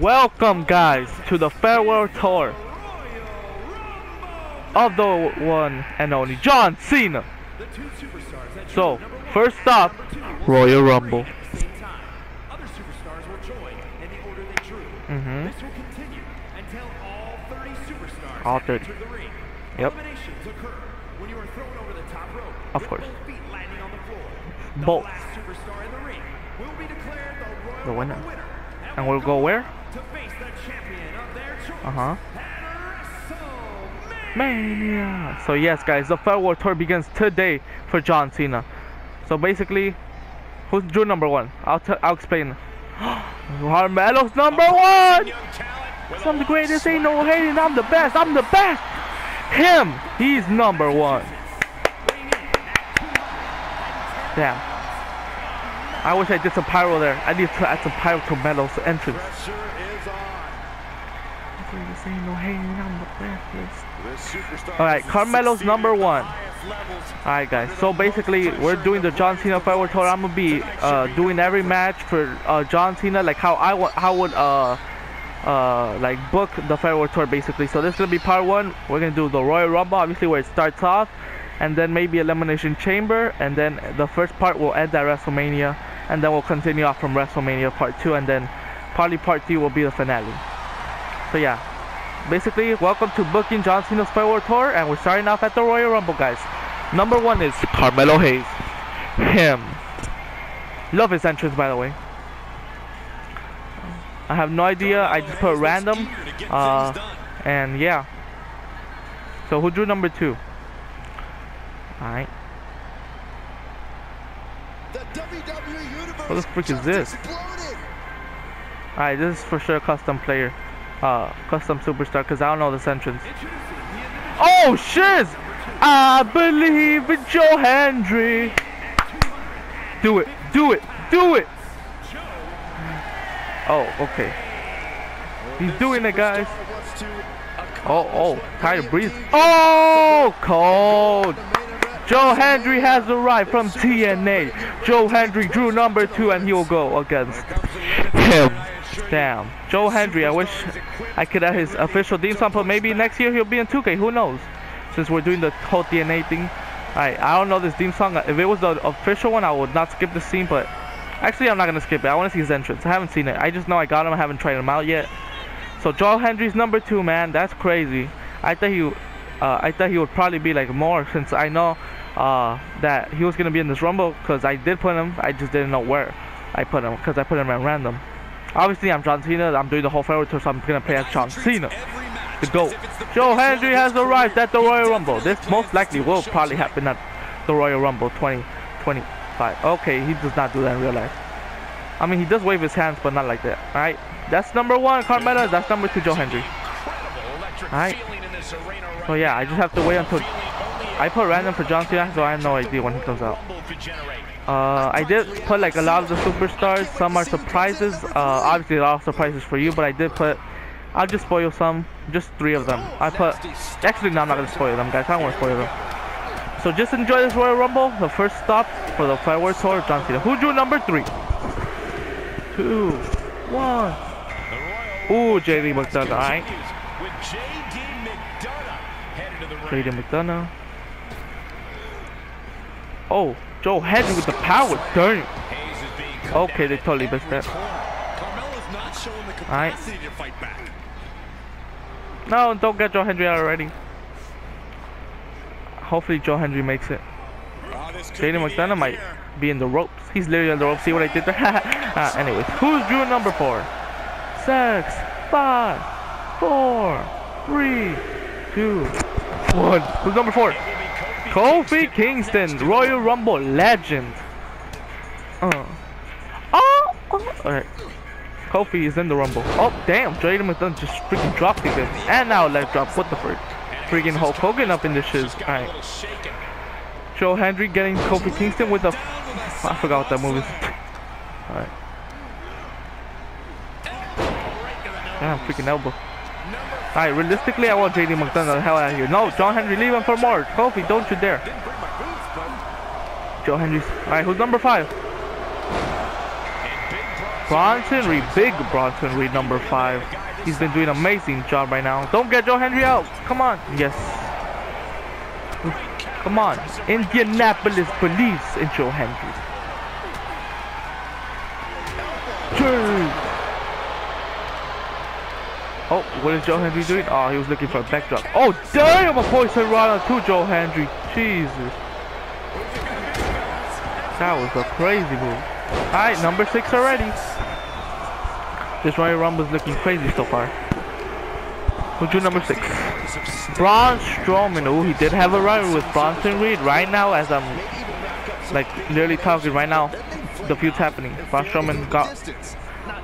Welcome, guys, to the farewell tour of the one and only John Cena. So, first stop, Royal Rumble. Continue until all 30 superstars All have 30. entered the ring. Yep. Of course. Both the. Winner. And we'll go where? Of their choice. Uh huh. Mania. So yes, guys, the farewell tour begins today for John Cena. So basically, who's Drew number one? I'll I'll explain. Carmelo's number one. I'm the greatest, ain't no hating. I'm the best. I'm the best. Him, he's number one. Damn. I wish I did some pyro there. I need to add some pyro to Melo's entrance. Ain't no hating. I'm the best. All right, has Carmelo's number one. Alright guys, so basically we're doing the John Cena Farewell Tour. I'm gonna be uh, doing every match for uh, John Cena, like how I wa- how would uh uh like book the Farewell Tour basically. So this is gonna be part one. We're gonna do the Royal Rumble, obviously where it starts off, and then maybe Elimination Chamber, and then the first part will end at WrestleMania, and then we'll continue off from WrestleMania part two, and then probably part three will be the finale. So yeah, basically welcome to booking John Cena's Farewell Tour, and we're starting off at the Royal Rumble, guys. Number one is Carmelo Hayes. Him. Love his entrance, by the way. I have no idea. I just put random. Uh, and yeah. So who drew number two? Alright. What the frick is this? Alright, this is for sure a custom player. Uh, custom superstar, because I don't know this entrance. Oh, shiz! I believe in Joe Hendry. Do it, do it, do it! Oh, okay. He's doing it, guys. Superstar wants to Oh, oh, Tyler Breeze. Oh, cold. Joe Hendry has arrived from TNA. Joe Hendry drew number two and he'll go against him. Damn. Joe Hendry, I wish I could have his official theme song, but maybe next year he'll be in 2K. Who knows? Since we're doing the whole TNA thing. Alright, I don't know this theme song. If it was the official one, I would not skip the scene, but actually, I'm not going to skip it. I want to see his entrance. I haven't seen it. I just know I got him. I haven't tried him out yet. So Joe Hendry's number two, man. That's crazy. I thought he, uh, I thought he would probably be like more since I know uh, that he was gonna be in this rumble because I did put him. I just didn't know where I put him because I put him at random. Obviously, I'm John Cena. I'm doing the whole farewell tour, so I'm gonna play as John Cena. The GOAT. Joe Hendry has arrived at the Royal Rumble. This most likely will probably happen at the Royal Rumble 2025. Okay, he does not do that in real life. I mean, he does wave his hands, but not like that. Alright? That's number one, Carmelo. That's number two, Joe Hendry. Alright. So yeah, I just have to wait until I put random for John Cena, so I have no idea when he comes out. Uh, I did put like a lot of the superstars. Some are surprises. Uh, obviously a lot of surprises for you, but I did put. I'll just spoil some. Just three of them. I put. Actually, no, I'm not gonna spoil them, guys. I don't want to spoil them. So just enjoy this Royal Rumble. The first stop for the fireworks tour, John Cena. Who drew number three? Two, one. Ooh, JD McDonagh. Alright. With J.D. McDonagh headed to the ring. JD McDonagh. Oh, Joe Hendry with the power. Dang. Hayes is being cut Okay, they totally missed that. Carmelo's not showing Alright. fight back. No, don't get Joe Hendry out already. Hopefully Joe Hendry makes it. This could JD be the McDonagh might be in the ropes. He's literally on the ropes. See what I did there? uh, anyways, who's Drew number four? Six, five, four, three, two, one. Who's number four? Kofi Kingston, Royal Rumble legend. Uh. Oh, oh. Alright. Kofi is in the Rumble. Oh, damn. Jaden McDonagh just freaking dropped him. And now leg drop. What the frick? Freaking Hulk Hogan up in this shiz. Alright. Joe Hendry getting Kofi Kingston with a. I forgot what that move is. Alright. Damn, freaking elbow. Alright, realistically, I want JD McDonagh the hell out of here. No, Joe Hendry, leave him for more. Kofi, don't you dare. Joe Hendry's. Alright, who's number five? Bronson Reed, big Bronson Reed, number five. He's been doing an amazing job right now. Don't get Joe Hendry out. Come on. Yes. Come on. Indianapolis believes in Joe Hendry. Two. Oh, what is Joe Hendry doing? Oh, he was looking for a backdrop. Oh, damn! A poison run to Joe Hendry. Jesus. That was a crazy move. Alright, number six already. This Royal Rumble is looking crazy so far. Who's number six? Braun Strowman. Oh, he did have a run with Bronson Reed. Right now, as I'm like literally talking right now, the feud's happening. Braun Strowman got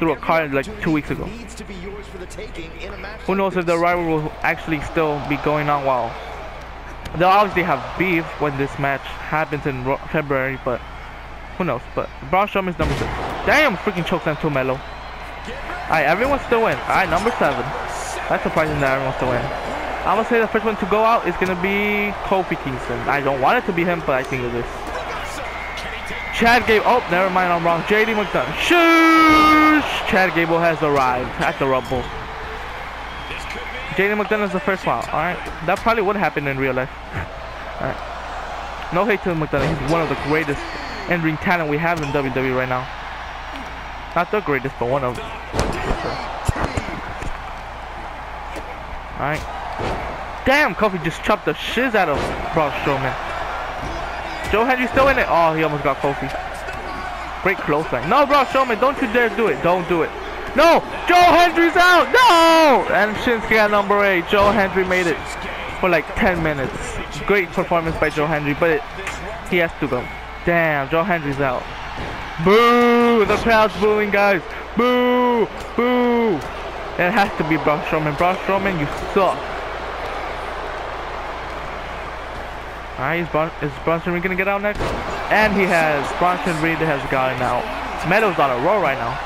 through a car like two weeks ago. Who knows if the rival will actually still be going on while they'll obviously have beef when this match happens in February, but who knows? But Braun Strowman's number six. Damn, freaking chokeslam to Melo. Alright, everyone's still in. Alright, number seven. That's surprising that everyone's still in. I'm gonna say the first one to go out is gonna be Kofi Kingston. I don't want it to be him, but I think it is. Chad Gable. Oh, never mind, I'm wrong. JD McDonagh. Shush! Chad Gable has arrived at the Rumble. JD McDonagh is the first one. Alright. That probably would happen in real life. Alright. No hate to McDonagh. He's one of the greatest in ring talent we have in WWE right now. Not the greatest, but one of them. Alright. Damn, Kofi just chopped the shiz out of Braun Strowman. Joe Hendry still in it. Oh, he almost got Kofi. Great clothesline. No, bro, Strowman, don't you dare do it. Don't do it. No! Joe Hendry's out! No! And Shinsuke at number 8. Joe Hendry made it for like 10 minutes. Great performance by Joe Hendry, but it, he has to go. Damn, Joe Hendry's out. Boo! The crowd's booing, guys. Boo! Boo! It has to be Braun Strowman. Braun Strowman, you suck. Alright, is, Bron is Bronson Reed gonna get out next? And he has, Bronson Reed has gotten out. Meadows on a roll right now.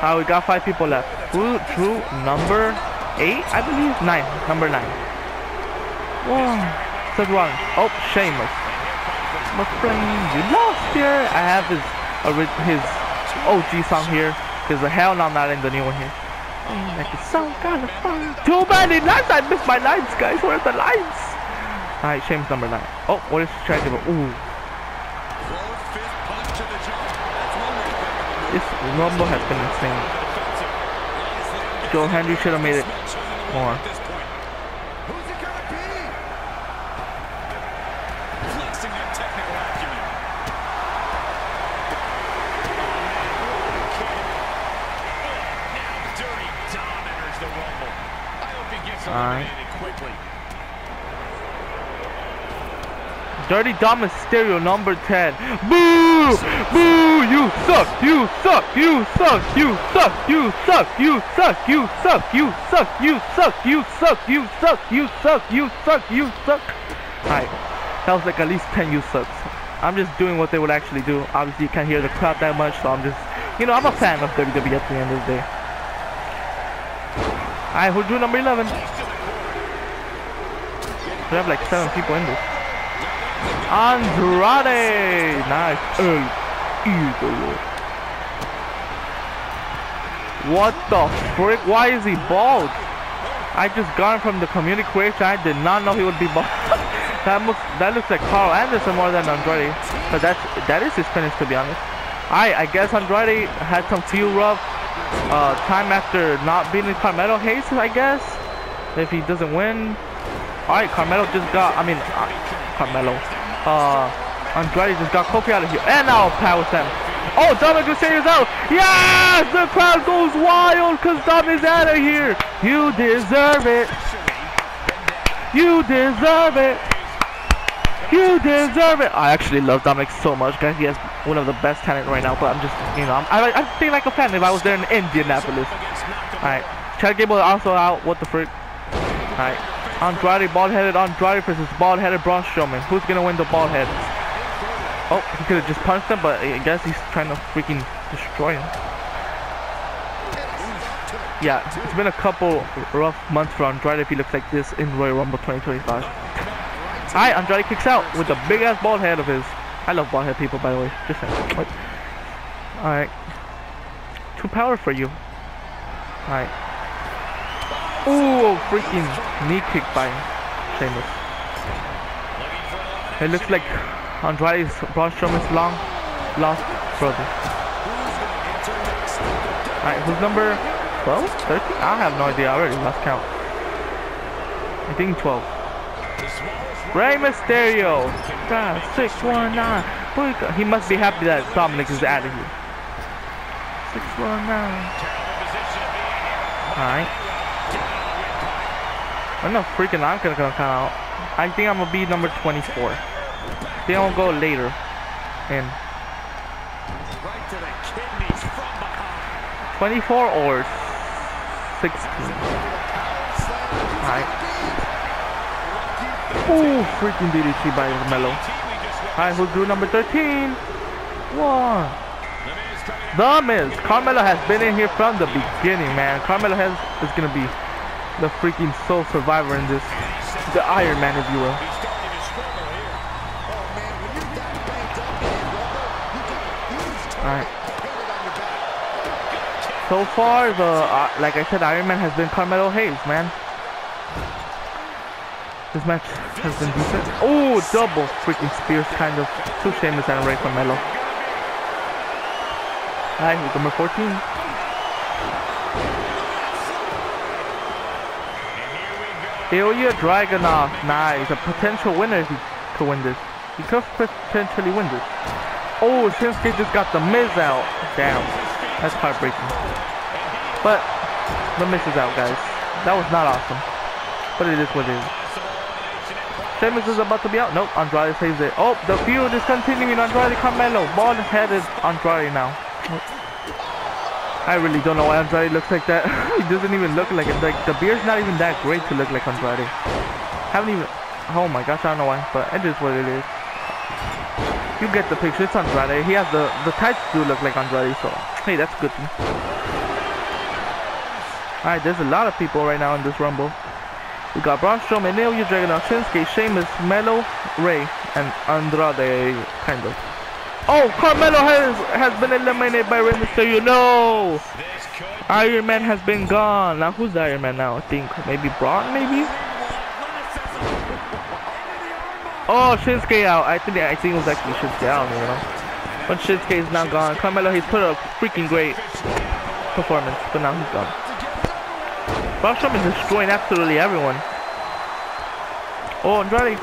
Alright, we got five people left. Who drew number eight? I believe nine. Number nine. Whoa. Seth Rollins. Oh, Sheamus. My friend, you lost here. I have his his OG song here. Cause the hell no, I'm not in the new one here. Oh, make it sound kinda fun. Too many lights. I missed my lights, guys. Where are the lights? Alright, Sheamus number nine. Oh, what is trying to Ooh. This Rumble has been insane. Joe Hendry should have made it more. Who's it gonna be? Flexing that technical acumen. Now Dirty Dom enters the Rumble. I hope he gets Alright. eliminated quickly. Dirty Dom Mysterio number 10. Boo! Boo! You suck! You suck! You suck! You suck! You suck! You suck! You suck! You suck! You suck! You suck! You suck! You suck! You suck! You suck! Alright. That was like at least 10 you sucks. I'm just doing what they would actually do. Obviously you can't hear the crowd that much, so I'm just you know, I'm a fan of WWE at the end of the day. Alright, who drew number 11? We have like seven people in this. Andrade! Nice. El Idolo. What the frick? Why is he bald? I just got him from the community creation. I did not know he would be bald. that looks that looks like Karl Anderson more than Andrade. But that's that is his finish to be honest. I I guess Andrade had some few rough uh, time after not beating Carmelo Hayes, I guess. If he doesn't win. Alright, Carmelo just got, I mean, uh, Carmelo. Uh, Andrade just got Kofi out of here. And now Power Sam. Oh, Dominic Mysterio's out. Yes! The crowd goes wild because Dominic's out of here. You deserve it. You deserve it. You deserve it. I actually love Dominic so much, guys. He has one of the best talent right now. But I'm just, you know, I'm, I, I'd feel like a fan if I was there in Indianapolis. Alright. Chad Gable also out. What the frick? Alright. Andrade bald-headed Andrade versus bald-headed Braun Strowman. Who's gonna win the bald head? Oh, he could have just punched him, but I guess he's trying to freaking destroy him. Yeah, it's been a couple rough months for Andrade if he looks like this in Royal Rumble 2025. Alright, Andrade kicks out with the big ass bald head of his. I love bald head people by the way. Just saying. Alright. too power for you. Alright. Ooh, freaking knee kick by Sheamus. It looks like Andrade's Braun is long lost brother. Alright, who's number 12? 13? I have no idea. I already lost count. I think 12. Rey Mysterio. God, 619. He must be happy that Dominic is out of here. 619. Alright. I know freaking I'm gonna come out. I think I'm gonna be number 24. I think I'll go later. And Right to the kidneys from behind. 24 or 16. Alright. Ooh, freaking DDT by Melo. Alright, who's do number 13? One. The Miz. Carmelo has been in here from the beginning, man. Carmelo has is gonna be the freaking sole survivor in this. The Iron Man, if you will. He's starting to struggle here. Oh man, when you're that banged up in Rumble, you can Alright. So far, the uh, like I said, Iron Man has been Carmelo Hayes, man. This match has been decent. Oh, double freaking spears, kind of. Too Sheamus and Rey Carmelo. Alright, number 14? Ilja Dragunov, nice. A potential winner if he could win this. He could potentially win this. Oh, Shinsuke just got the Miz out. Damn, that's heartbreaking. But the Miz is out, guys. That was not awesome. But it is what it is. Sheamus is about to be out. Nope, Andrade saves it. Oh, the feud is continuing. Andrade Carmelo. Bald-headed Andrade now. I really don't know why Andrade looks like that. he doesn't even look like it. Like the beard's not even that great to look like Andrade. Haven't even. Oh my gosh, I don't know why, but it is what it is. You get the picture. It's Andrade. He has the the tights do look like Andrade, so hey, that's good. All right, there's a lot of people right now in this rumble. We got Braun Strowman, Ilja Dragunov, Shinsuke, Sheamus, Melo, Rey, and Andrade, kind of. Oh, Carmelo has has been eliminated by Rey Mysterio. No, Iron Man has been gone. Now who's the Iron Man now? I think maybe Braun, maybe. Oh, Shinsuke out. I think I think it was actually Shinsuke. Don't even know. But Shinsuke is now gone. Carmelo, he's put a freaking great performance, but now he's gone. Braun Strowman is destroying absolutely everyone. Oh, Andrade.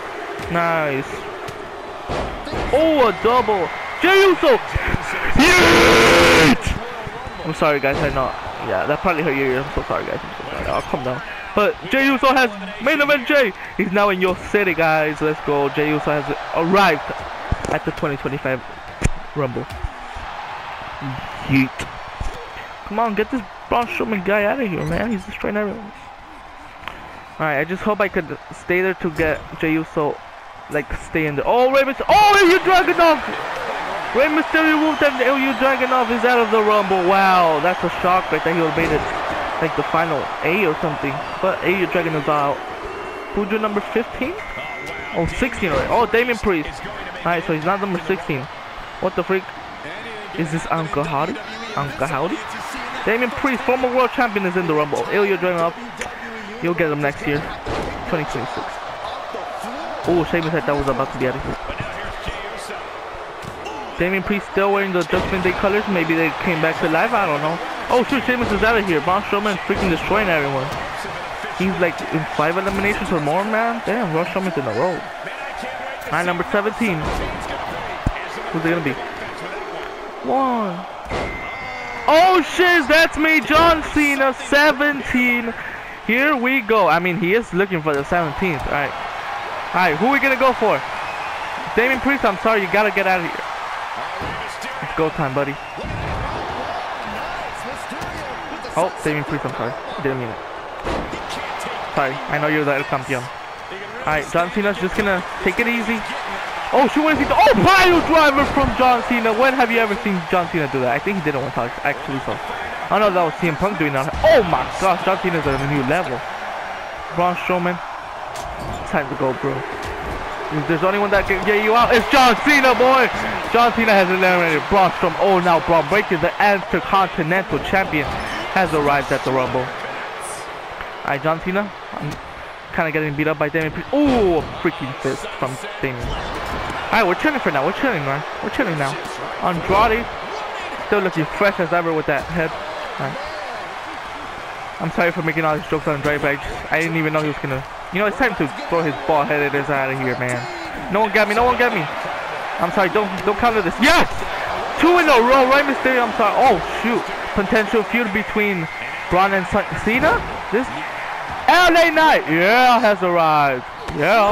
Nice. Oh, a double. Jey Uso. Yeet! I'm sorry, guys. I know. Yeah, that probably hurt your ears. I'm so sorry, guys. I'm so sorry. Oh, calm down. But Jey Uso has main event Jey. He's now in your city, guys. Let's go. Jey Uso has arrived at the 2025 Rumble. Yeet. Come on, get this Braun Strowman guy out of here, man. He's destroying everyone. Alright, I just hope I could stay there to get Jey Uso, like, stay in there. Oh, Rey Oh, Oh, Ilja Dragunov! Rey Mysterio moved and Ilja Dragunov is out of the Rumble. Wow, that's a shock right there. He would have made it, like, the final A or something. But Ilja Dragunov's out. Who's your number 15? Oh, 16 already. Oh, Damien Priest. Alright, so he's not number 16. What the freak? Is this Uncle Howdy? Uncle Howdy? Damien Priest, former world champion, is in the Rumble. Ilja Dragunov, you'll get him next year, 2026. Oh, Sheamus said that was about to be out of here. Damien Priest still wearing the Judgment Day colors. Maybe they came back to life. I don't know. Oh, shoot, Sheamus is out of here. Braun Strowman freaking destroying everyone. He's like in five eliminations or more, man. Damn, Braun Strowman's in a row. Alright, number 17. Who's it gonna be? One. Oh shit, that's me, John Cena, 17. Here we go. I mean, he is looking for the 17th. Alright. Alright, who are we gonna go for? Damien Priest, I'm sorry, you gotta get out of here. Go time, buddy. Oh, Damien Priest, I'm sorry. Didn't mean it. Sorry, I know you're the El Campeon. Alright, John Cena's just gonna take it easy. Oh, shoot, what is he doing? Oh, pile driver from John Cena. When have you ever seen John Cena do that? I think he did it one time, actually, so. Oh, I know that was CM Punk doing that. Oh my gosh, John Cena's at a new level. Braun Strowman. Time to go, bro. If there's only one that can get you out, it's John Cena, boy. John Cena has eliminated Braun Strowman. Oh, now Bron Breakker, the Intercontinental Champion, has arrived at the Rumble. Alright, John Cena. I'm kind of getting beat up by Damien. Oh, a freaking fist from Damien. Alright, we're chilling for now. We're chilling, man. We're chilling now. Andrade, still looking fresh as ever with that head. I'm sorry for making all these jokes on Andrade, but I, just, I didn't even know he was gonna... You know, it's time to throw his ball headed ass out of here, man. No one got me. No one got me. I'm sorry. Don't don't counter this. Yes! Two in a row. Right, Mysterio. I'm sorry. Oh, shoot. Potential feud between Braun and Cena? This... LA Knight! Yeah, has arrived. Yeah.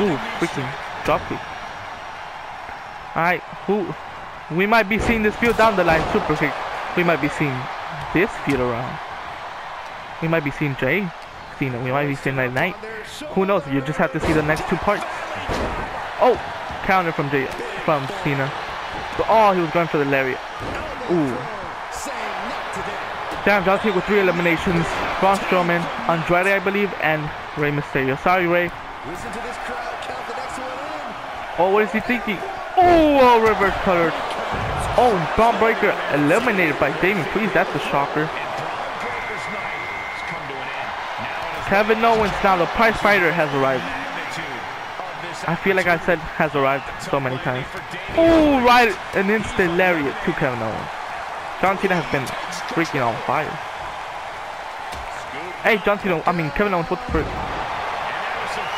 Ooh, freaking dropkick. Alright, who... We might be seeing this feud down the line. Super kick. We might be seeing this feud around. We might be seeing Jay Cena. We might be seeing LA Knight. Who knows? You just have to see the next two parts. Oh, counter from Jay, from Cena. But, oh, he was going for the lariat. Ooh. Damn, John Cena with three eliminations. Braun Strowman, Andrade, I believe, and Rey Mysterio. Sorry, Rey. Oh, what is he thinking? Oh, reverse cutter. Oh, Bron Breakker eliminated by Damien Priest. That's a shocker. Kevin Owens now, the prize fighter, has arrived. I feel like I said has arrived so many times. Oh, right, an instant lariat to Kevin Owens. John Cena has been freaking on fire. Hey, John Cena, I mean Kevin Owens, what the frick?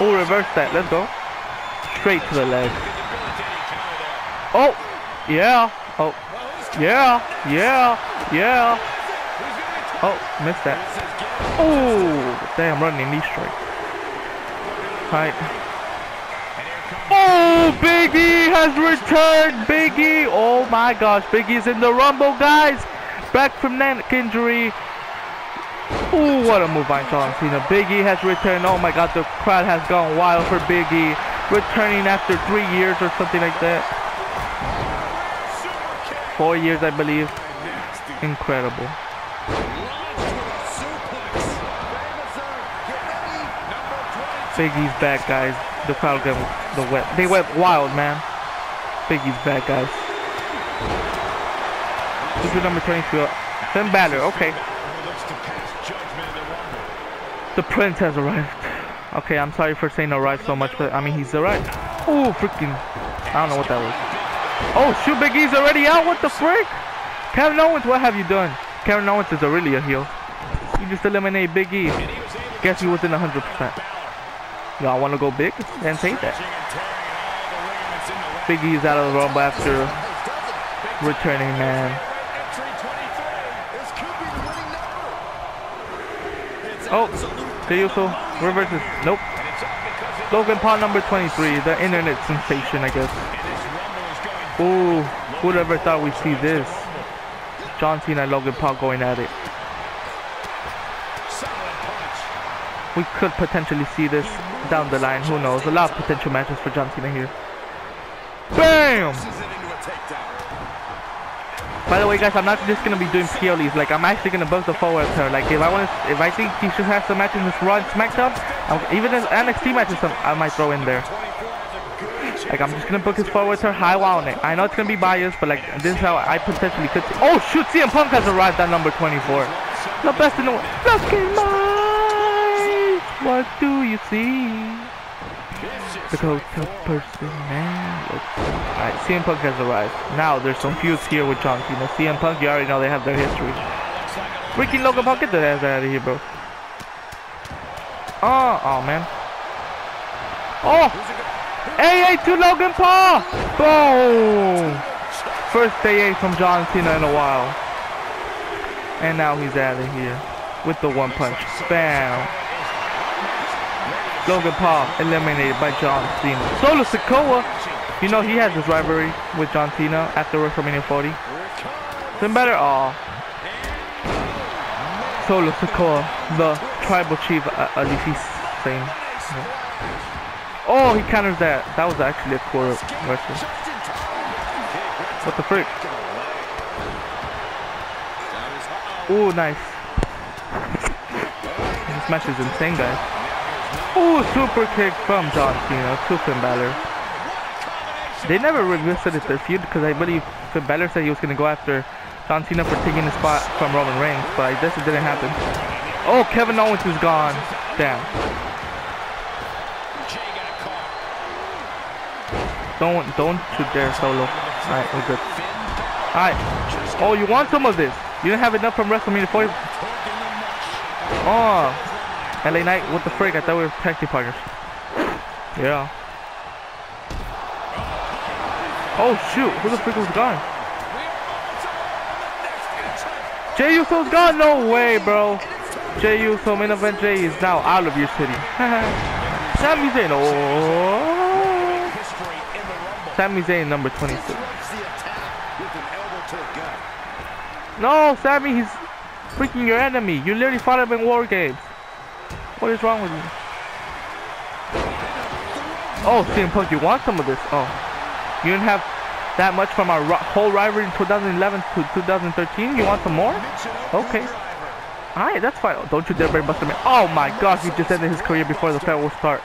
Oh, reverse that, let's go. Straight to the leg. Oh, yeah, oh, yeah, yeah, yeah. Oh, missed that. Oh, damn, running knee strike. Alright. Oh, Big E has returned. Big E. Oh my gosh, Big E's in the Rumble, guys. Back from neck injury. Oh, what a move by John Cena. Big E has returned. Oh my god, the crowd has gone wild for Big E. Returning after three years or something like that. Four years, I believe. Incredible. Big E's back, guys. The crowd got the wet. They went wild, man. Big E's back, guys. Who's your number 22? Finn Balor. Okay. The Prince has arrived. Okay, I'm sorry for saying arrived so much, but I mean he's arrived. Oh, freaking! I don't know what that was. Oh, shoot, Big E's already out. What the frick? Kevin Owens, what have you done? Kevin Owens is a really a heel. You just eliminated Big E. Guess he wasn't 100%. Y'all want to go big? Then take that. Big E's out of the rumble after returning, man. Oh, Jey Uso reverses. Nope. Logan Paul number 23, the internet sensation, I guess. Ooh, who'd ever thought we'd see this? John Cena and Logan Paul going at it. We could potentially see this down the line. Who knows? A lot of potential matches for John Cena here. Bam! By the way, guys, I'm not just gonna be doing PLEs. Like, I'm actually gonna book the forward her. Like, if I want to, if I think he should have some matches this Raw SmackDown, I'm, even as NXT matches, I might throw in there. Like, I'm just gonna book his forward her high on it. I know it's gonna be biased, but like, this is how I potentially could. See. Oh shoot! CM Punk has arrived at number 24. The best in the world. At my. What do you see? The go to person man. Alright, CM Punk has arrived. Now there's some feuds here with John Cena. CM Punk, you already know they have their history. Freaking Logan Paul, get the ass out of here, bro. Oh, oh man. Oh! AA to Logan Paul! Boom! First AA from John Cena in a while. And now he's out of here. With the one punch. Bam! Logan Paul eliminated by John Cena. Solo Sikoa, you know he has his rivalry with John Cena after WrestleMania 40. Then better all. Solo Sikoa, the tribal chief, uh, at least he's saying. Oh, he counters that. That was actually a cool wrestler. What the frick? Ooh, nice. This match is insane, guys. Ooh, super kick from John Cena to Finn Balor. They never revisited their feud because I believe Finn Balor said he was gonna go after John Cena for taking the spot from Roman Reigns, but I guess it didn't happen. Oh, Kevin Owens is gone. Damn. Don't don't you dare solo. Alright, we're good. Alright. Oh, you want some of this? You didn't have enough from WrestleMania 40. Oh. LA Knight, what the frick? I thought we were tag team partners. Yeah. Oh shoot, who the frick was gone? Jey Uso's gone? No way, bro. Jey Uso, main event Jey is now out of your city. Sami Zayn, oh. Sami Zayn, number 26. Launch the attack with an elbow to the gut. No, Sami, he's freaking your enemy. You literally fought him in War Games. What is wrong with you? Oh, CM Punk, you want some of this? Oh, you didn't have that much from our whole rivalry in 2011 to 2013. You want some more? Okay. Alright, that's fine. Oh, don't you dare bring Buster Man. Oh my gosh, he just ended his career before the fight will start.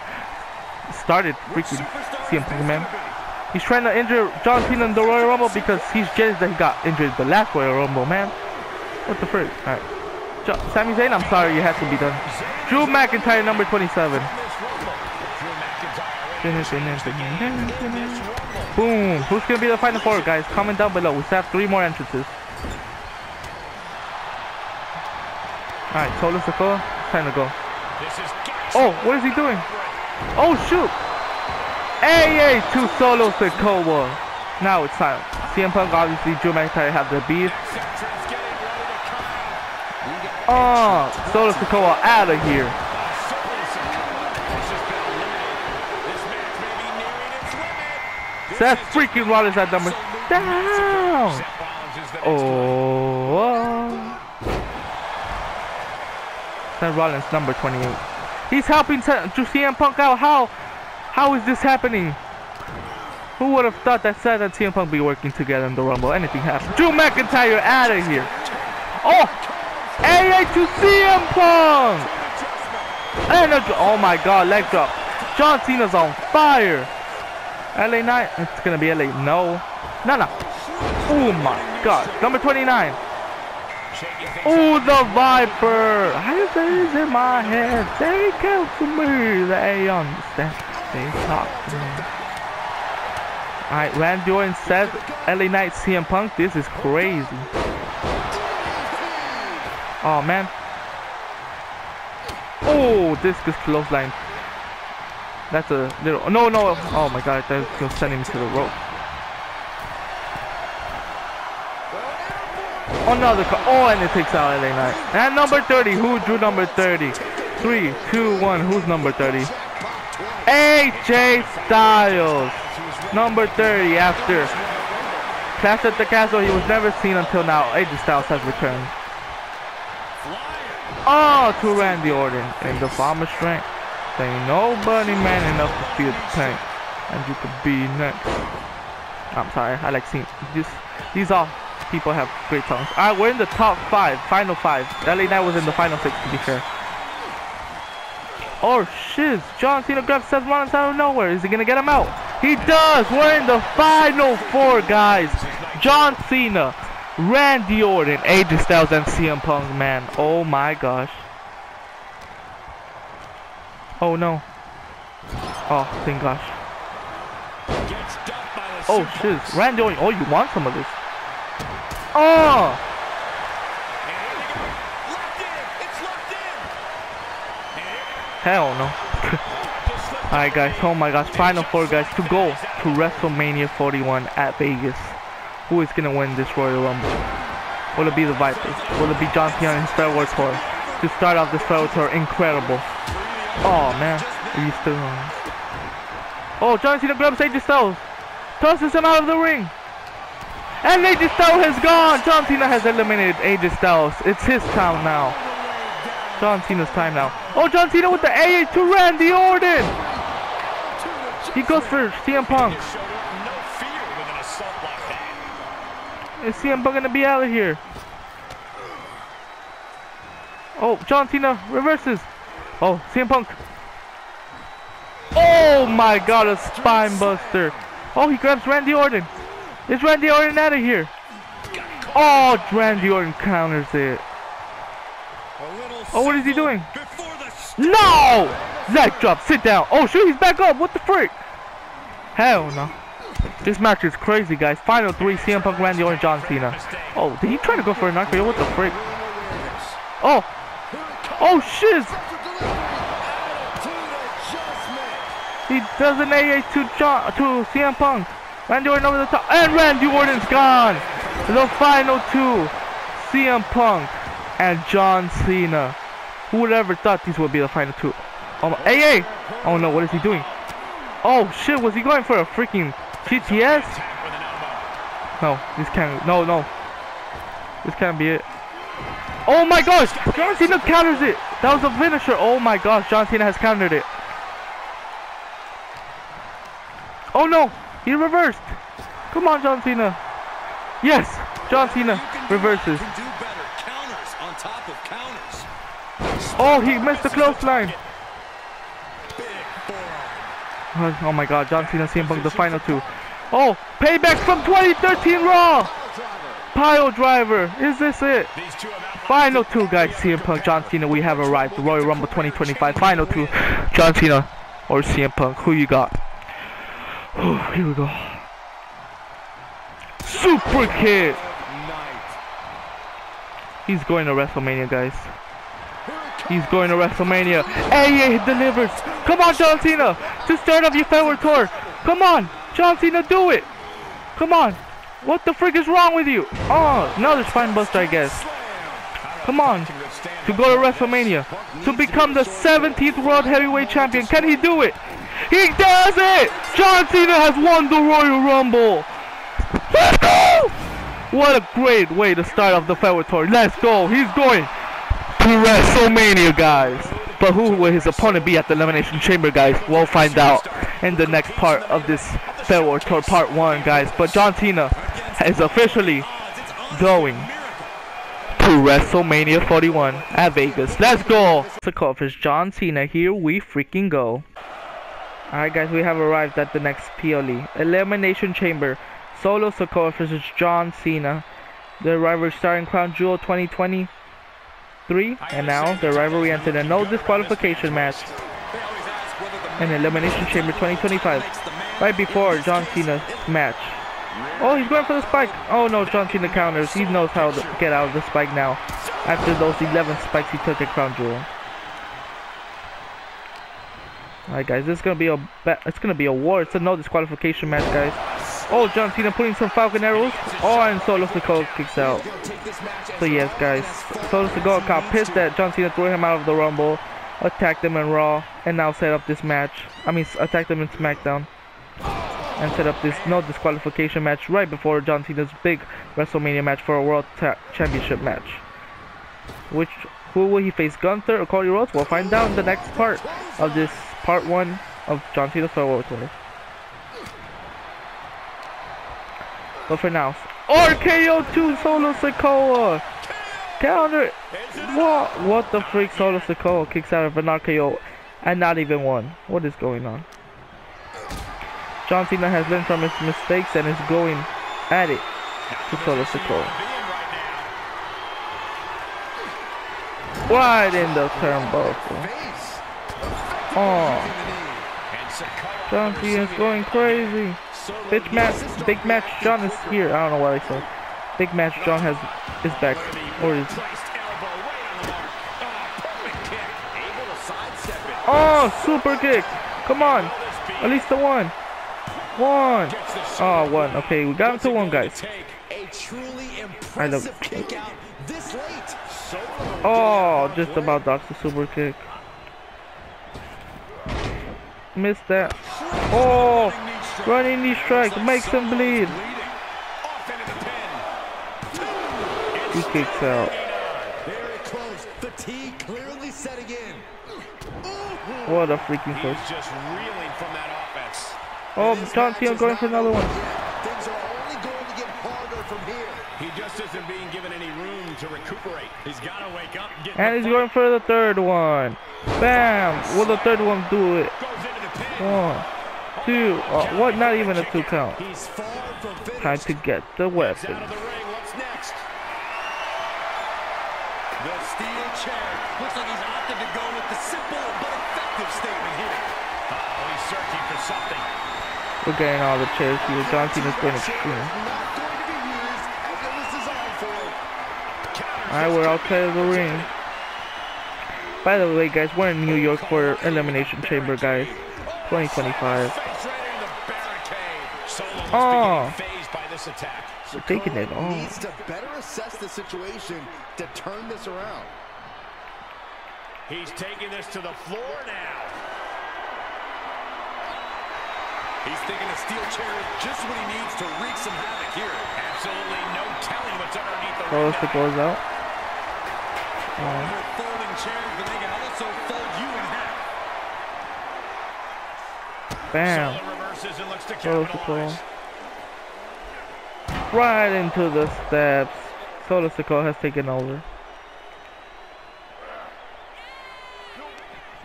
Started freaking CM Punk, man. He's trying to injure John Cena in the Royal Rumble because he's jealous that he got injured the last Royal Rumble, man. What the frick? Alright. Sami Zayn, I'm sorry, you had to be done. Drew McIntyre, number 27. Boom. Who's gonna be the final four, guys? Comment down below. We still have three more entrances. Alright, Solo Sikoa, time to go. Oh, what is he doing? Oh, shoot! AA to Solo Sikoa. Now it's time. CM Punk, obviously, Drew McIntyre have the beef. Oh, Solo Sikoa out of here. Seth freaking Rollins at number down. Oh. Seth Rollins number 28. He's helping to CM Punk out. How? How is this happening? Who would have thought that Seth and CM Punk be working together in the Rumble? Anything happen? Drew McIntyre out of here. Oh! AA to CM Punk! And a, oh my god, leg drop. John Cena's on fire. LA Knight, it's gonna be LA. No, no, no. Oh my god, number 29. Oh, the Viper. How is in my head? They come to me. They understand. They talk to me. Alright, Randy Orton says LA Knight CM Punk. This is crazy. Oh man. Oh, this discus clothesline. That's a little. No, no. Oh my god, that's gonna send him to the rope. Another. Oh, and it takes out LA Knight. And number 30. Who drew number 30? Three, two, one. Who's number 30? AJ Styles. Number 30 after Clash at the Castle. He was never seen until now. AJ Styles has returned. Oh, to Randy Orton in the farmer strength. Ain't nobody man enough to feel the pain. And you could be next. I'm sorry, I like seeing this. These all people have great songs. Alright, we're in the top five, final five. LA Knight was in the final six to be fair. Oh shiz, John Cena grabs Seth Rollins out of nowhere. Is he gonna get him out? He does! We're in the final four, guys. John Cena, Randy Orton, AJ Styles, and CM Punk, man. Oh my gosh. Oh no. Oh, thank gosh. Oh shiz, Randy Orton. Oh, you want some of this? Oh! Hell no. Alright guys, oh my gosh, final four guys to go to WrestleMania 41 at Vegas. Who is gonna win this Royal Rumble? Will it be the Vipers? Will it be John Cena and his farewell tour? To start off this farewell tour, incredible. Oh man, are you still on? Oh, John Cena grabs AJ Styles. Tosses him out of the ring. And AJ Styles has gone. John Cena has eliminated AJ Styles. It's his time now. John Cena's time now. Oh, John Cena with the AA to Randy Orton. He goes for CM Punk. No fear with an assault like that. Is CM Punk gonna be out of here? Oh, John Cena reverses. Oh, CM Punk. Oh my god, a spine buster. Oh, he grabs Randy Orton. Is Randy Orton out of here? Oh, Randy Orton counters it. Oh, what is he doing? No! Leg drop, sit down. Oh, shoot, he's back up. What the frick? Hell no. This match is crazy, guys. Final three, CM Punk, Randy Orton, John Cena. Oh, did he try to go for a knockout? What the frick? Oh! Oh, shiz! He does an AA to John, to CM Punk. Randy Orton over the top, and Randy Orton's gone. The final two, CM Punk and John Cena. Who would ever thought these would be the final two? Um, oh, my, AA! Oh no, what is he doing? Oh shit, was he going for a freaking GTS? No, this can't. No, no. This can't be it. Oh my gosh! John Cena counters it! That was a finisher! Oh my gosh, John Cena has countered it. Oh no! He reversed! Come on, John Cena! Yes! John Cena reverses. Can do better. Counters on top of counters. Oh, he missed the clothesline! Oh, my god, John Cena, CM Punk, the final two. Oh, payback from 2013 Raw! Pile driver, is this it? Final two, guys. CM Punk, John Cena. We have arrived. Royal Rumble 2025. Final two. John Cena or CM Punk. Who you got? Here we go. Super kick. He's going to WrestleMania, guys. He's going to WrestleMania. Hey, delivers. Come on, John Cena. To start off your farewell tour. Come on, John Cena, do it. Come on. What the frick is wrong with you? Oh, another spine buster, I guess. Come on. To go to WrestleMania. To become the 17th World Heavyweight Champion. Can he do it? He does it! John Cena has won the Royal Rumble. Let's go! What a great way to start off the farewell tour. Let's go. He's going to WrestleMania, guys. But who will his opponent be at the Elimination Chamber, guys? We'll find out in the next part of this farewell tour, part one, guys. But John Cena is officially going to WrestleMania 41 at Vegas. Let's go! The coffers, John Cena. Here we freaking go. Alright guys, we have arrived at the next PLE. Elimination Chamber. Solo Sikoa versus John Cena. The rivalry starting Crown Jewel 2023. And now the rivalry entered a no disqualification match. In Elimination Chamber 2025. Right before John Cena's match. Oh, he's going for the spike. Oh no, John Cena counters. He knows how to get out of the spike now. After those 11 spikes he took at Crown Jewel. Alright guys, this is gonna be a it's gonna be a war. It's a no disqualification match, guys. Oh, John Cena putting some Falcon arrows. Oh, and Solo Sikoa kicks out. So yes, guys, Solo Sikoa got pissed that John Cena threw him out of the Rumble, attacked him in Raw, and now set up this match. I mean, attacked him in SmackDown, and set up this no disqualification match right before John Cena's big WrestleMania match for a World Championship match. Which who will he face, Gunther or Cody Rhodes? We'll find out in the next part of this part one of John Cena's Farewell Tour. But for now, RKO 2 Solo Sikoa! Counter! What? What the freak? Solo Sikoa kicks out of an RKO and not even one. What is going on? John Cena has learned from his mistakes and is going at it to Solo Sikoa. Right in the turnbuckle. Oh, John Cena's going crazy. Big match, big match. John is here. I don't know what I said. Big match. John has is back, or is placed elbow right on the mark. Oh, perfect kick. Able to sidestep it. oh super kick. Come on, at least the one. One. Oh, one. Okay, we got him to one, guys. I love- impressive kick out this late. Oh, just about dodged the super kick. Missed that. Oh, running these strike makes them bleed. Off into the pin. He kicks out. Very close. Fatigue clearly setting in. What a freaking push. He's just reeling from that offense. Oh, This John match Cena is going for another one. Things are only going to get harder from here. He just isn't being given any room to recuperate. He's got to wake up and get And he's going for the third one. Bam! Will the third one do it? Goes into the pin. One. Two. Oh, what? Not even a two count. He's far from finished. Time to get the weapon. the ring. What's next? The steel chair. Looks like he's opted to go with the simple but effective statement here. Oh, he's searching for something. We're getting all the chairs here. John Cena's going Chair extreme. is going to be used as it was designed for. Alright, we're outside of the ring. By the way, guys, we're in New York for Elimination Chamber, guys. Oh, 2025. Face right into the barricade. Solo must Oh. phased by this attack. We're taking it Carl on. Needs to better assess the situation to turn this around. He's taking this to the floor now. He's thinking a steel chair is just what he needs to wreak some havoc here. Absolutely no telling what's underneath the So ring. if it goes out. Oh, They're folding chairs, but they can also fold you in half. Bam. Solo reverses and looks to Solo capitalize. Sikoa. Right into the steps. Solo Sikoa has taken over.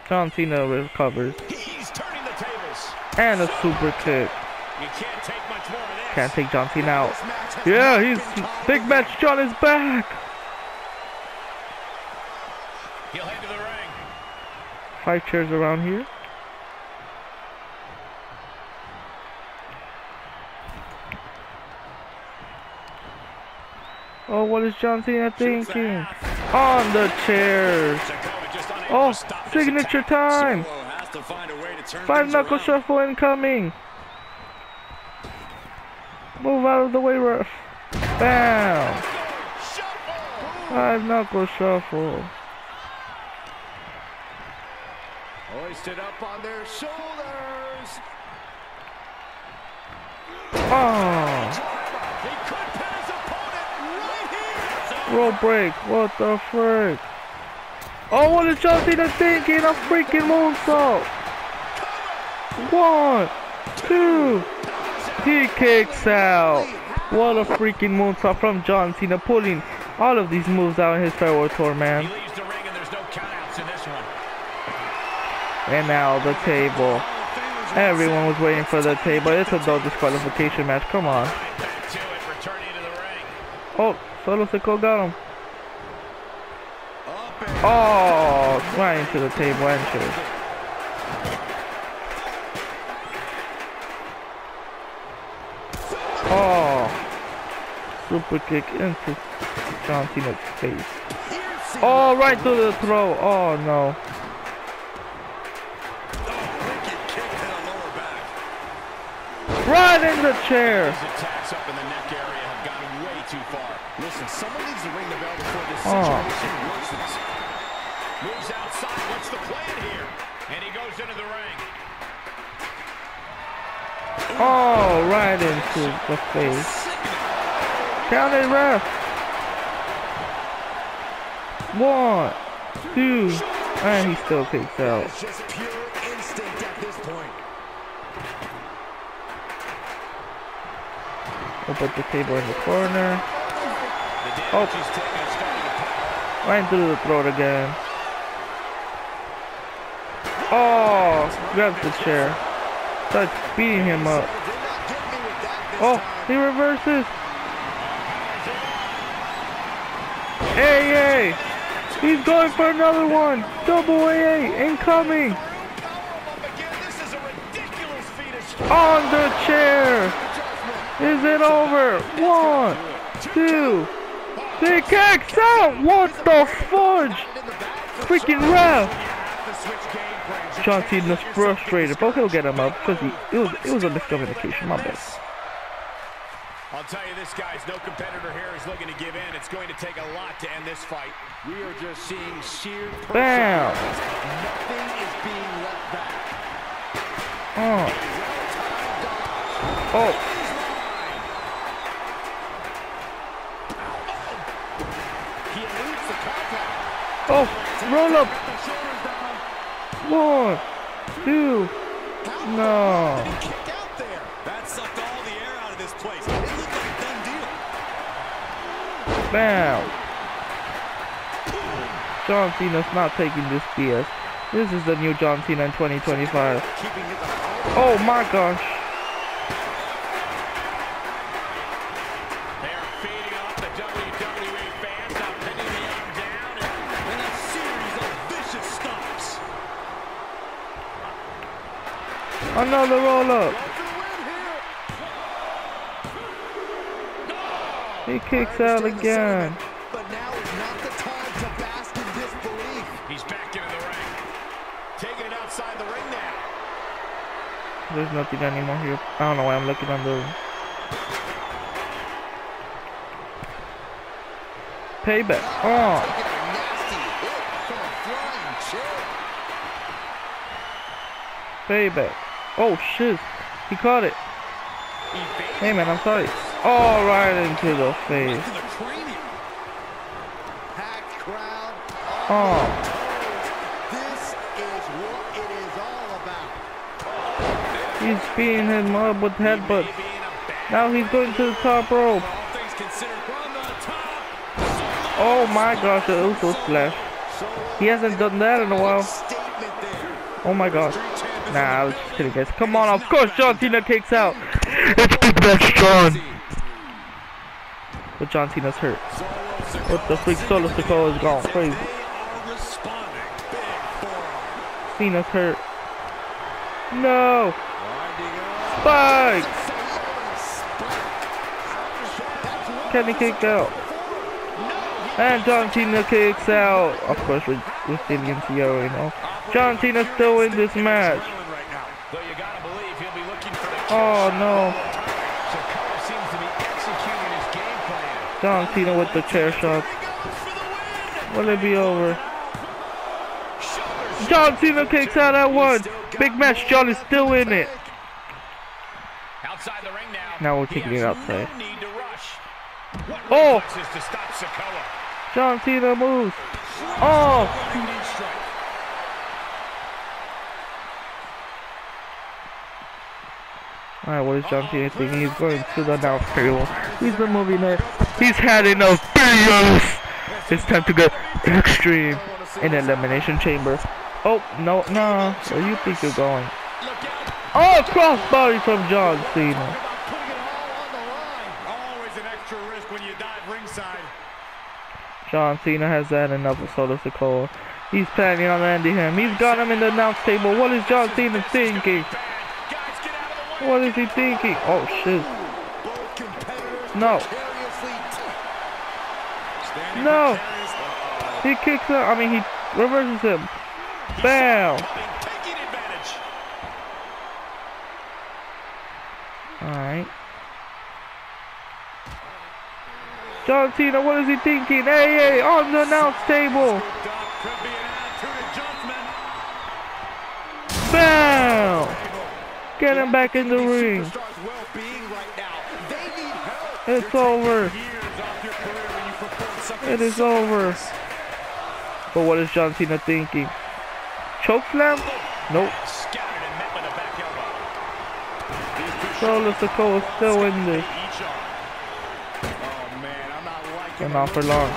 John Cena recovers. He's turning the tables. And a super kick. You can't take much more of this. Can't take John Cena out. This match has Yeah, he's big match. John is back. He'll head to the ring. Five chairs around here. Is John Cena thinking? On the chairs. Sikoa just unable Oh, to stop this signature time. Solo has to find a way to turn Five knuckle shuffle incoming. Move out of the way, ref. Bam. Five knuckle shuffle. Hoisted up on their shoulders. Oh, roll break. What the frick? Oh, what is John Cena thinking? A freaking moonsault. One, two. He kicks out. What a freaking moonsault from John Cena, pulling all of these moves out in his farewell tour, man. He leaves the ring and there's no countouts in this one. And now the table. Everyone was waiting for the table. It's a no disqualification match. Come on. Right back to it, returning to the ring. Oh, Solo got him. Oh, right into the table and chairs. Oh, super kick into John Cena's face. Oh, right to the throw. Oh no. Right in the chair. His attacks up in the neck area have gone way too far. Listen, someone needs to ring the bell before this Oh. situation worsens. Moves outside. What's the plan here? And he goes into the ring. Oh, right into the face. Count it, ref. One, two, and he still kicks out. It's just pure instinct at this point. We'll put the table in the corner. Oh. he's taken is starting to Right into the throat again. Oh, grabs the chair. Starts beating him up. Oh, he reverses. Hey, hey. He's going for another one. Double AA incoming. On the chair. Is it over? One, two, three kicks out. What the fudge? Freaking ref. The switch game plan. John Cena's frustrated, but he'll get him up because he it was it was a miscommunication. My bad. I'll tell you this, guys, no competitor here is looking to give in. It's going to take a lot to end this fight. We are just seeing sheer Bam. Nothing is being left back. Oh. Oh. He eludes the contact. Oh. Roll up. One, two. No. Bam. John Cena's not taking this BS. This is the new John Cena in 2025. Keeping his opponent Oh my gosh. Another roll up. He kicks out again. But now is not the time to bask in disbelief. he's back into the ring. Taking it outside the ring now. There's nothing anymore here. I don't know why I'm looking on the payback. Oh, nasty hit from a flying chair. payback. Oh shit, he caught it. Hey man, I'm sorry. Oh, right into the face. To the cranium. Packed crowd. Oh. oh, This is what it is all about. he's beating him up with headbutts. maybe in a bad Now he's going to the top rope. All things considered from the top. Oh my gosh, the Uso splash. He hasn't done that in a while. Oh my gosh. Nah, I was just kidding, guys. Come on, of course, John Cena kicks out. It's Big Match John. But John Cena's hurt. What the freak? Solo Sikoa is gone crazy. They are responding. Big forearm. Cena's hurt. No. Spike. Kenny kicked out. And John Cena kicks out. Of course, with, with Dillian Theo, you know. John Cena's still in this match. Oh, plan. John Cena with the chair shot. Will it be over? John Cena kicks out at one. Big match. John is still in it. Outside the ring now. Now we're kicking it outside. No need to rush. What Oh! reflexes to stop Sikoa. John Cena moves. Oh. Lightning strike. Alright, what is John Cena thinking? He's going to the announce table. He's been moving there. He's had enough videos. It's time to go extreme in Elimination Chamber. Oh, no, no. Where you think you're going? Oh, crossbody from John Cena. It. John Cena has had enough of Solo Sikoa. He's planning on landing him. He's got him in the announce table. What is John Cena thinking? What is he thinking? Oh, shit. No. No. He kicks out. I mean, he reverses him. Bam. Alright. John Cena, what is he thinking? Hey, hey, on the announce table. Bam. Get him back in the ring. superstars' well-being right now. They need help. It's over. Years off your career when you perform something It is over. But what is John Cena thinking? Choke slam? Nope. Scattered and met with a back elbow. Solo Sikoa is still in this. Oh man, I'm not liking And not for long.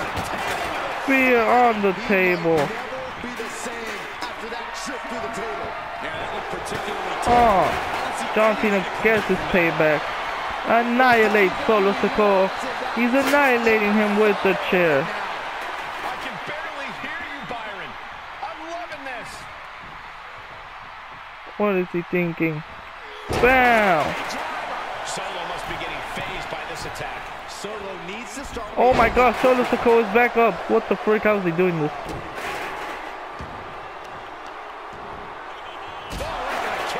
Spear on the table. Oh, John Cena gets his payback. Annihilate Solo Sikoa. He's annihilating him with the chair. I can barely hear you, Byron. I'm loving this. What is he thinking? Bam! Solo must be getting phased by this attack. Solo needs to start. Oh my gosh, Solo Sikoa is back up. What the freak? How is he doing this?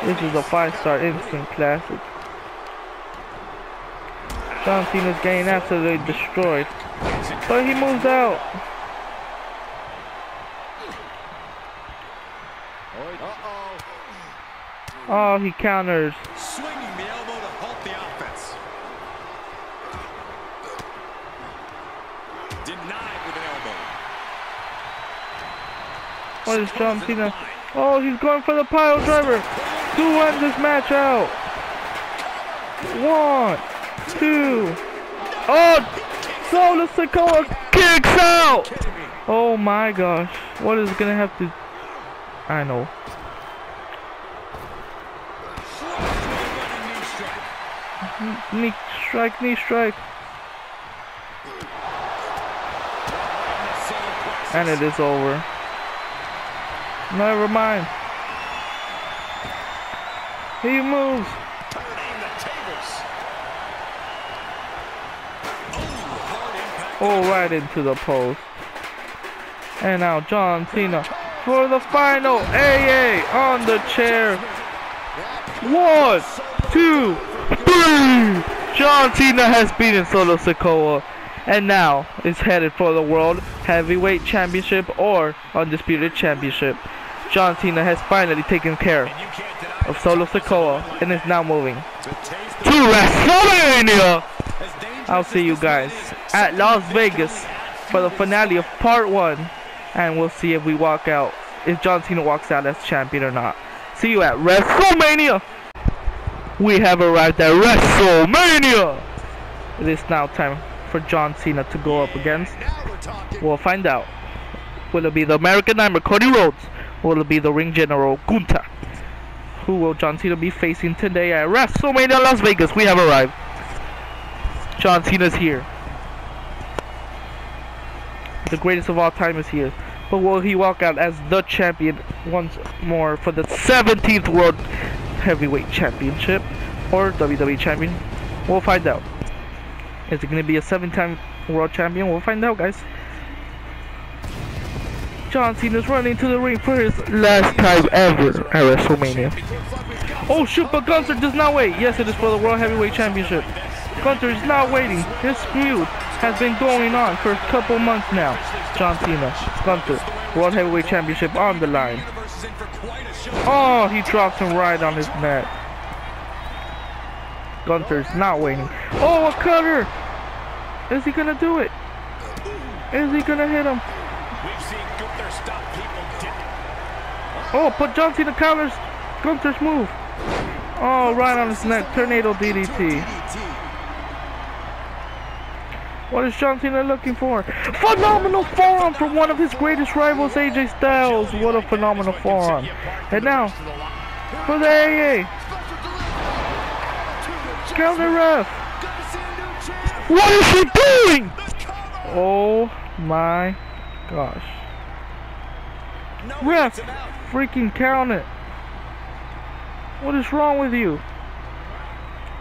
This is a five-star instant classic. John Cena's getting absolutely destroyed. But he moves out. Oh, he counters. swinging the elbow to halt the offense. Denied with an elbow. What is John Cena? Oh, he's going for the pile driver to end this match out. One, two. Oh, Solo Sikoa kicks out. Oh my gosh. What is gonna have to? I know. Knee strike, knee strike. And it is over. Never mind. He moves. Oh, right into the post. And now John Cena for the final AA on the chair. One, two, three. John Cena has beaten Solo Sikoa and now is headed for the World Heavyweight Championship or Undisputed Championship. John Cena has finally taken care of Solo Sikoa and is now moving to WrestleMania. I'll see you guys at Las Vegas for the finale of part one and we'll see if we walk out, if John Cena walks out as champion or not. See you at WrestleMania! We have arrived at WrestleMania! It is now time for John Cena to go up against. We'll find out. Will it be the American Nightmare Cody Rhodes? Will it be the Ring General Gunther? Who will John Cena be facing today at WrestleMania Las Vegas? We have arrived. John Cena's here. The greatest of all time is here. But will he walk out as the champion once more for the 17th World Heavyweight Championship or WWE Champion? We'll find out. Is it going to be a seven-time World Champion? We'll find out, guys. John Cena's running to the ring for his last time ever at WrestleMania. Oh shoot, but Gunther does not wait. Yes, it is for the World Heavyweight Championship. Gunther is not waiting. His feud has been going on for a couple months now. John Cena, Gunther, World Heavyweight Championship on the line. Oh, he drops him right on his neck. Gunther's not waiting. Oh, a cutter! Is he gonna do it? Is he gonna hit him? Oh, but John Cena counters Gunther's move. Oh, right on his neck. Tornado DDT. What is John Cena looking for? Phenomenal forearm from one of his greatest rivals, AJ Styles. What a phenomenal forearm. And now, for the AA. Counter ref. What is he doing? Oh my gosh. Ref, freaking count it. What is wrong with you?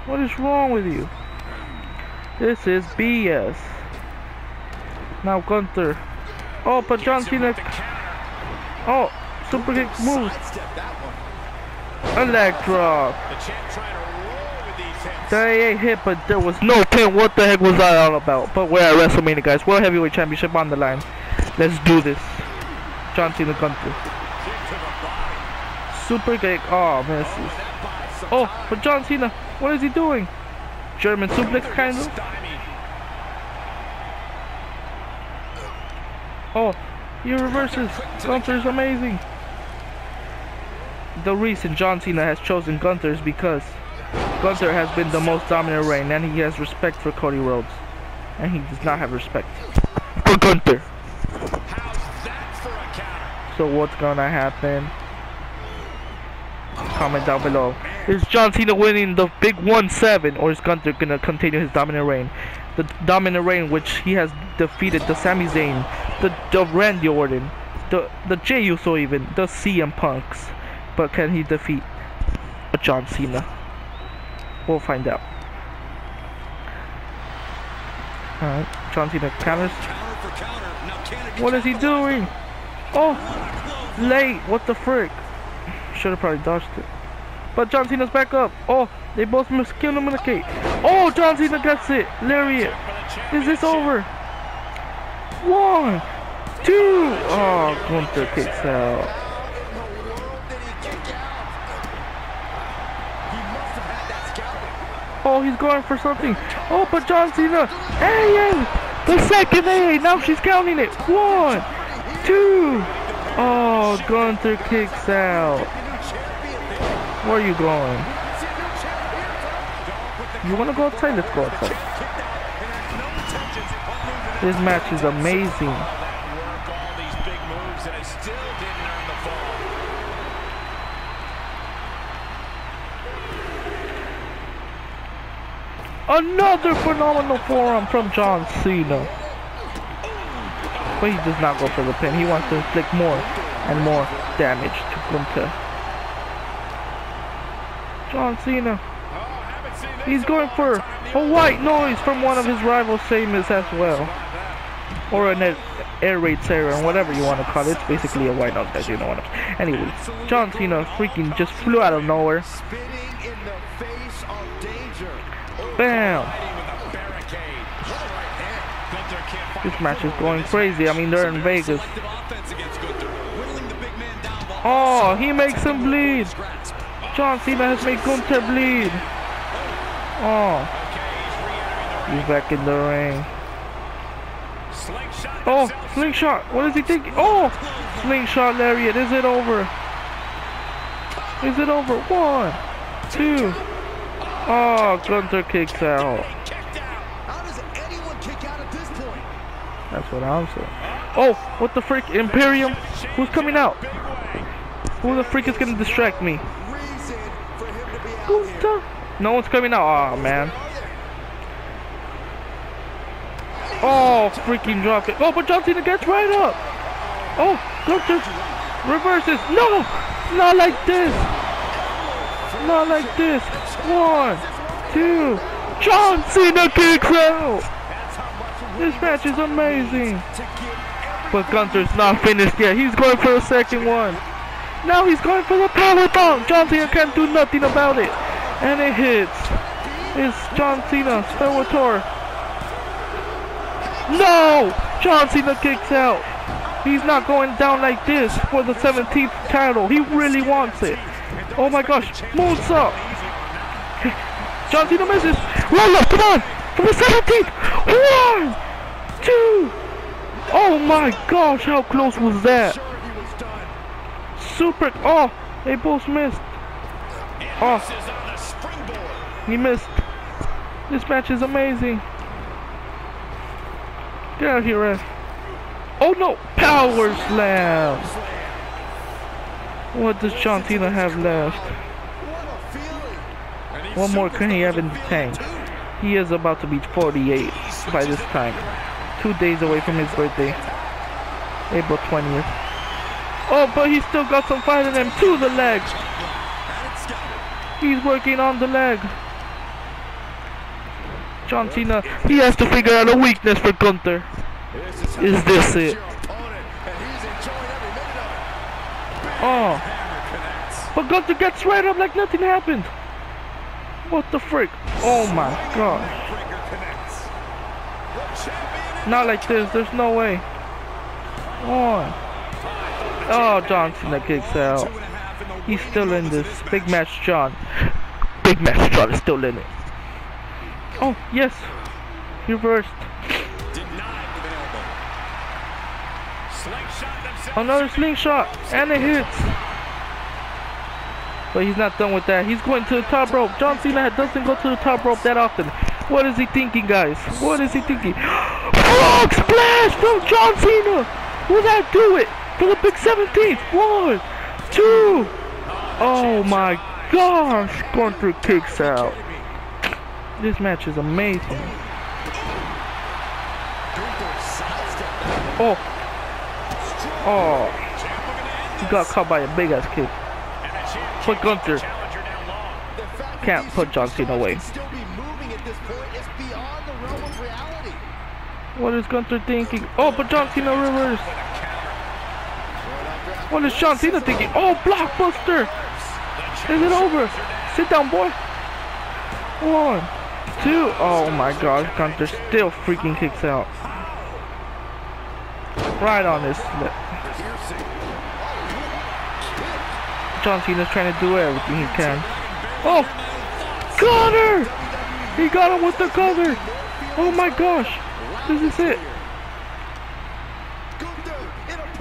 What is wrong with you? This is BS. Now Gunther. Oh, but John Cena. Oh, super kick moves. A. They ain't hit, but there was no pin. What the heck was that all about? But we're at WrestleMania, guys. World Heavyweight Championship on the line. Let's do this. John Cena Gunther. Super kick. Oh, misses. Oh, but John Cena. What is he doing? German suplex, kind of. Oh, he reverses. Gunther's amazing. The reason John Cena has chosen Gunther is because Gunther has been the most dominant reign and he has respect for Cody Rhodes. And he does not have respect for Gunther. So what's gonna happen? Comment down below. Is John Cena winning the big 1-7 or is Gunther gonna continue his dominant reign? The dominant reign which he has defeated the Sami Zayn, the, the Randy Orton, the, the Jey Uso even, the CM Punks. But can he defeat John Cena? We'll find out. Alright, John Cena counters. What is he doing? Oh, late. What the frick? Should have probably dodged it. But John Cena's back up. Oh, they both miscommunicate. Oh, John Cena gets it. Lariat. Is this over? One, two. Oh, Gunther kicks out. Oh, he's going for something. Oh, but John Cena. Hey, hey. The second A. Now she's counting it. One, two. Oh, Gunther kicks out. Where are you going? You want to go outside? Let's go outside. This match is amazing. Another phenomenal forearm from John Cena. But he does not go for the pin. He wants to inflict more and more damage to Gunther. John Cena. He's going for a white noise from one of his rivals, Sheamus, as well. Or an air raid siren, whatever you want to call it. It's basically a white noise, as you know what I'm Anyway, John Cena freaking just flew out of nowhere. Bam! This match is going crazy. I mean, they're in Vegas. Oh, he makes him bleed. John Cena has made Gunther bleed. Oh, he's back in the ring. Oh, slingshot. What is he thinking? Oh, slingshot lariat. Is it over? Is it over? One, two. Oh, Gunther kicks out. That's what I'm saying. Oh, what the freak? Imperium? Who's coming out? Who the freak is gonna distract me? No one's coming out. Oh, man. Oh, freaking drop it. Oh, but John Cena gets right up. Oh, Gunther reverses. No, not like this. Not like this. One, two. John Cena kicks out. This match is amazing. But Gunther's not finished yet. He's going for a second one. Now he's going for the power bomb. John Cena can't do nothing about it. And it hits. It's John Cena, Skeletor. No! John Cena kicks out. He's not going down like this for the 17th title. He really wants it. Oh my gosh. Moonsault. John Cena misses. Roll up, come on. For the 17th. One, two. Oh my gosh, how close was that? Super. Oh, they both missed. Oh, he missed. This match is amazing. Get out here, ref. Oh no, power slam. What does John Cena have left? One more can he have in the tank? He is about to be 48 by this time. Two days away from his birthday. April 20th. Oh, but he still got some fight in him to the leg. He's working on the leg. John Cena, he has to figure out a weakness for Gunther. Is this it? He's. Oh. But Gunther gets right up like nothing happened. What the frick? Oh my god. Not like this, there's no way. One. Oh, John Cena kicks out. He's still in this. Big match John. Big match John is still in it. Oh, yes. Reversed. Another slingshot. And it hits. But he's not done with that. He's going to the top rope. John Cena doesn't go to the top rope that often. What is he thinking, guys? What is he thinking? Frog splash from John Cena. Will that do it big 17th? One, two. Oh my gosh. Gunther kicks out. This match is amazing. Oh. Oh. He got caught by a big ass kick. But Gunther Can't put John Cena away. What is Gunther thinking? Oh, but John Cena reverse. What is John Cena thinking? Oh, blockbuster! Is it over? Sit down, boy. One, two. Oh my gosh, Gunther still freaking kicks out. Right on his lip. John Cena's trying to do everything he can. Oh, Gunner! He got him with the cover. Oh my gosh, this is it.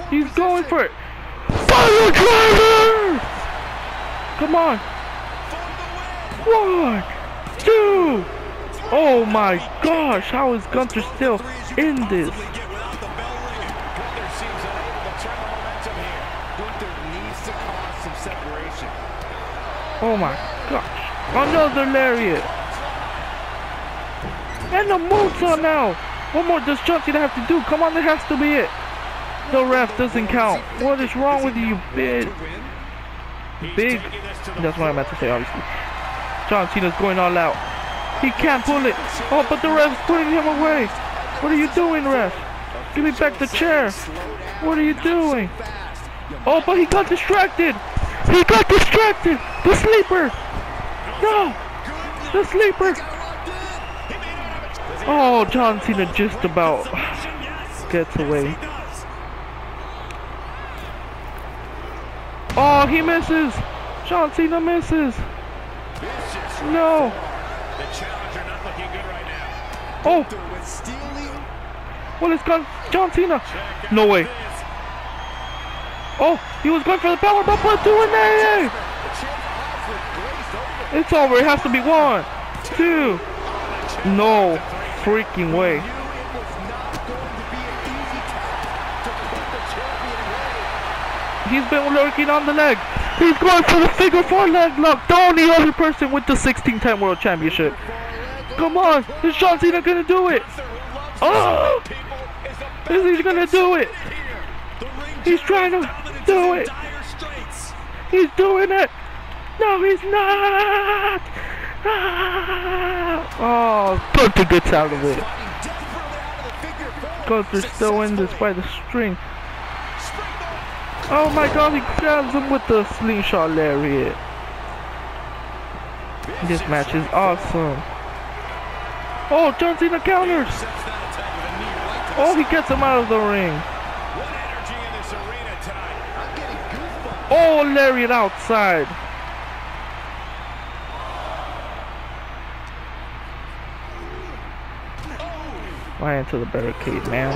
He's going for it. Fire driver! Come on. One, two. Oh my gosh, how is Gunther still in this? Oh my gosh. Another lariat. And the moonsault now. What more does John have to do? Come on, that has to be it. The ref doesn't count. What is wrong with you, big, big? That's what I meant to say, obviously. John Cena's going all out. He can't pull it. Oh, but the ref's putting him away. What are you doing, ref? Give me back the chair. What are you doing? Oh, but he got distracted. He got distracted. The sleeper. No. The sleeper. Oh, John Cena just about gets away. Oh, he misses. John Cena misses. No. The challenger not looking good right now. Oh, what is gone? John Cena. No way. Oh, he was going for the power but doing that. It's over. It has to be one, two. No freaking way. He's been lurking on the leg. He's going for the figure four leg lock. The only other person with the 16-10 World Championship. Come on, is John Cena gonna do it? Oh, is he gonna do it? He's trying to do it. He's doing it. No, he's not. Ah. Oh, Gunther gets out of it. Gunther's still in by the string. Oh my god, he grabs him with the slingshot lariat. This match is awesome. Oh, John Cena counters. Oh, he gets him out of the ring. Oh, lariat outside. Right into the barricade, man.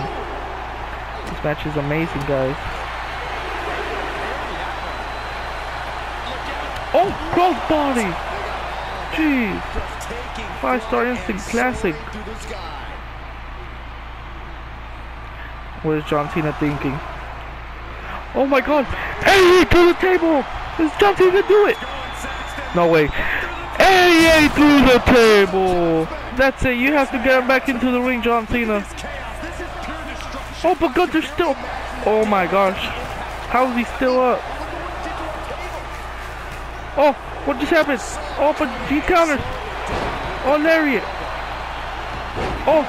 This match is amazing, guys. Oh, crossbody! Jeez. Five star instant classic. What is John Cena thinking? Oh my god! Hey, to the table! Is John Cena do it? No way. Hey, through the table! That's it, you have to get him back into the ring, John Cena. Oh, but Gunther's still... Oh my gosh. How is he still up? Oh, what just happened? Oh, but he counters. Oh, lariat. Oh.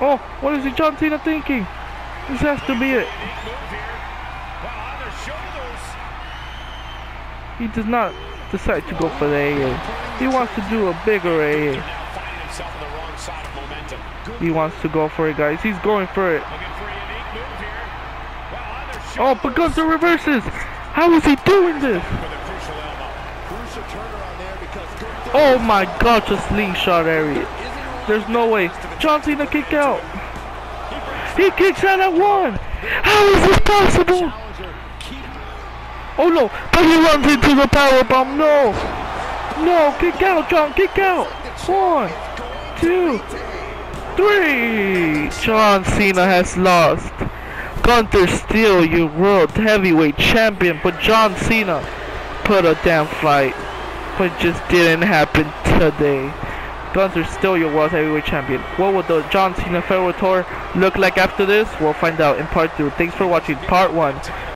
Oh, what is he, John Cena thinking? This has to be it. He does not decide to go for the AA. He wants to do a bigger AA. The. He wants to go for it, guys. He's going for it. Looking for a unique move here. Well, on their Oh, but Gunther reverses. How is he doing this? Oh my gosh, a slingshot area. There's no way. John Cena kick out. He kicks out at one. How is this possible? Oh no, but he runs into the power bomb. No. No, kick out, John, kick out. One, two, three. John Cena has lost. Gunther still your world heavyweight champion, but John Cena put a damn fight. But just didn't happen today. Gunther's still your world heavyweight champion. What will the John Cena farewell tour look like after this? We'll find out in part 2. Thanks for watching part 1.